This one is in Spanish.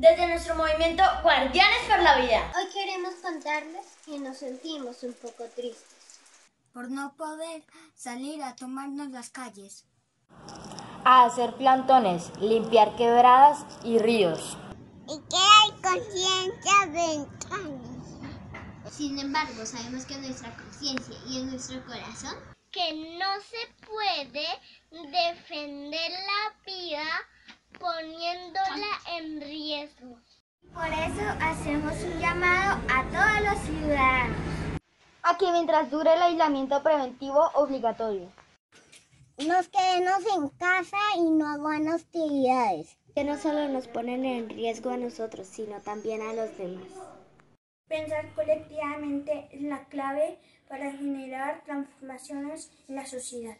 desde nuestro movimiento Guardianes por la Vida. Hoy queremos contarles que nos sentimos un poco tristes por no poder salir a tomarnos las calles, a hacer plantones, limpiar quebradas y ríos. Y que hay conciencia ventanas. Sin embargo, sabemos que en nuestra conciencia y en nuestro corazón que no se puede defender la vida en riesgo. Por eso hacemos un llamado a todos los ciudadanos. A que mientras dure el aislamiento preventivo obligatorio, nos quedemos en casa y no hagan hostilidades. Que no solo nos ponen en riesgo a nosotros, sino también a los demás. Pensar colectivamente es la clave para generar transformaciones en la sociedad.